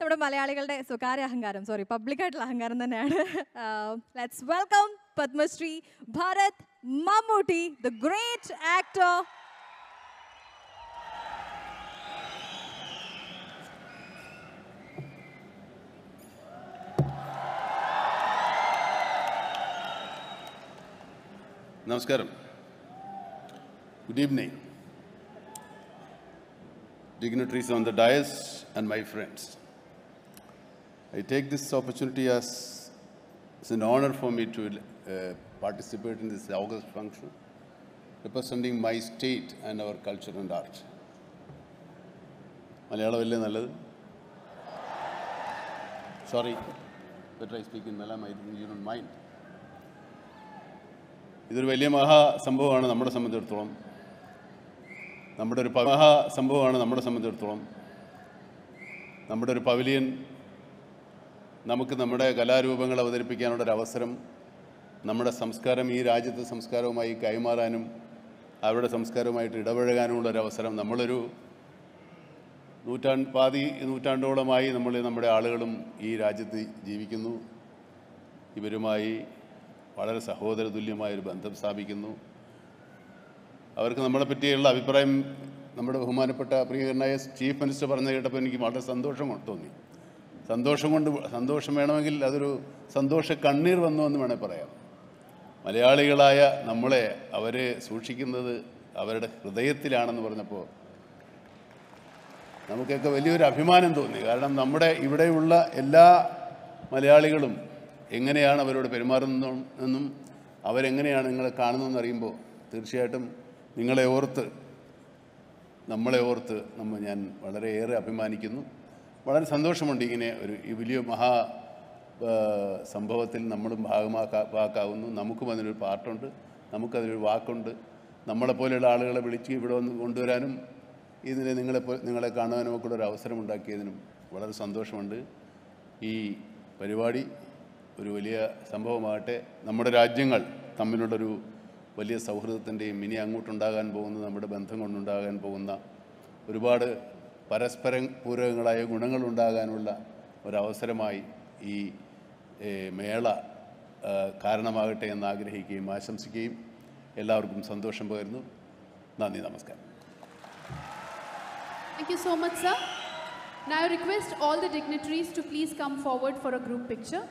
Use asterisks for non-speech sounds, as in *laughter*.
നമ്മുടെ മലയാളികളുടെ സ്വകാര്യ അഹങ്കാരം സോറി പബ്ലിക് ആയിട്ടുള്ള അഹങ്കാരം തന്നെയാണ്. *laughs* Let's welcome Padmashri Bharat Mammootty the great actor നമസ്കാരം. Good evening dignitaries on the dais and my friends. I take this opportunity as it's an honor for me to uh, participate in this August function representing my state and our culture and art. മലയാളമല്ലേ നല്ലത് sorry better I speak in Malayalam I you don't mind ഇതൊരു വലിയ മഹാ സംഭവമാണ് നമ്മളെ സംബന്ധിച്ചിടത്തോളം നമ്മുടെ ഒരു മഹാ സംഭവമാണ് നമ്മളെ സംബന്ധിച്ചിടത്തോളം നമ്മുടെ ഒരു പവലിയൻ നമുക്ക് നമ്മുടെ കലാരൂപങ്ങൾ അവതരിപ്പിക്കാനുള്ള ഒരു അവസരം നമ്മുടെ സംസ്കാരം ഈ രാജ്യത്തെ സംസ്കാരവുമായി കൈമാറാനും അവരുടെ സംസ്കാരവുമായിട്ട് ഇടപഴകാനുമുള്ള ഒരു അവസരം നമ്മളൊരു നൂറ്റാണ്ട് പാതി നൂറ്റാണ്ടോളമായി നമ്മൾ നമ്മുടെ ആളുകളും ഈ രാജ്യത്ത് ജീവിക്കുന്നു. ഇവരുമായി വളരെ സഹോദരതുല്യമായൊരു ബന്ധം സ്ഥാപിക്കുന്നു. അവർക്ക് നമ്മളെ പറ്റിയുള്ള അഭിപ്രായം നമ്മുടെ ബഹുമാനപ്പെട്ട പ്രിയകരനായ ചീഫ് മിനിസ്റ്റർ പറഞ്ഞു കേട്ടപ്പോൾ എനിക്ക് വളരെ സന്തോഷം തോന്നി. സന്തോഷം കൊണ്ട് സന്തോഷം വേണമെങ്കിൽ അതൊരു സന്തോഷ കണ്ണീർ വന്നു എന്ന് വേണേൽ പറയാം. മലയാളികളായ നമ്മളെ അവരെ സൂക്ഷിക്കുന്നത് അവരുടെ ഹൃദയത്തിലാണെന്ന് പറഞ്ഞപ്പോൾ നമുക്കൊക്കെ വലിയൊരു അഭിമാനം തോന്നി. കാരണം നമ്മുടെ ഇവിടെയുള്ള എല്ലാ മലയാളികളും എങ്ങനെയാണ് അവരോട് പെരുമാറുന്നതെന്നും അവരെങ്ങനെയാണ് നിങ്ങളെ കാണുന്നതെന്ന് അറിയുമ്പോൾ തീർച്ചയായിട്ടും നിങ്ങളെ ഓർത്ത് നമ്മളെ ഓർത്ത് നമ്മൾ ഞാൻ വളരെയേറെ അഭിമാനിക്കുന്നു. വളരെ സന്തോഷമുണ്ട് ഇങ്ങനെ ഒരു ഈ വലിയ മഹാ സംഭവത്തിൽ നമ്മളും ഭാഗമാക്കാ ഭാഗമാക്കാവുന്നു നമുക്കും അതിനൊരു പാർട്ടുണ്ട് നമുക്കതിനൊരു വാക്കുണ്ട്. നമ്മളെപ്പോലെയുള്ള ആളുകളെ വിളിച്ച് ഇവിടെ വന്ന് കൊണ്ടുവരാനും ഇതിനെ നിങ്ങളെ നിങ്ങളെ കാണുവാനും ഒക്കെ ഒരു അവസരം ഉണ്ടാക്കിയതിനും വളരെ സന്തോഷമുണ്ട്. ഈ പരിപാടി ഒരു വലിയ സംഭവമാകട്ടെ. നമ്മുടെ രാജ്യങ്ങൾ തമ്മിലുള്ളൊരു വലിയ സൗഹൃദത്തിന്റെയും ഇനി അങ്ങോട്ടുണ്ടാകാൻ പോകുന്ന നമ്മുടെ ബന്ധം കൊണ്ടുണ്ടാകാൻ പോകുന്ന ഒരുപാട് പരസ്പരം പൂരകങ്ങളായ ഗുണങ്ങളുണ്ടാകാനുള്ള ഒരവസരമായി ഈ മേള കാരണമാകട്ടെ എന്ന് ആഗ്രഹിക്കുകയും ആശംസിക്കുകയും എല്ലാവർക്കും സന്തോഷം പകരുന്നു നന്ദി നമസ്കാരം Thank you so much, sir. Now I request all dignitaries to please come forward for a group picture.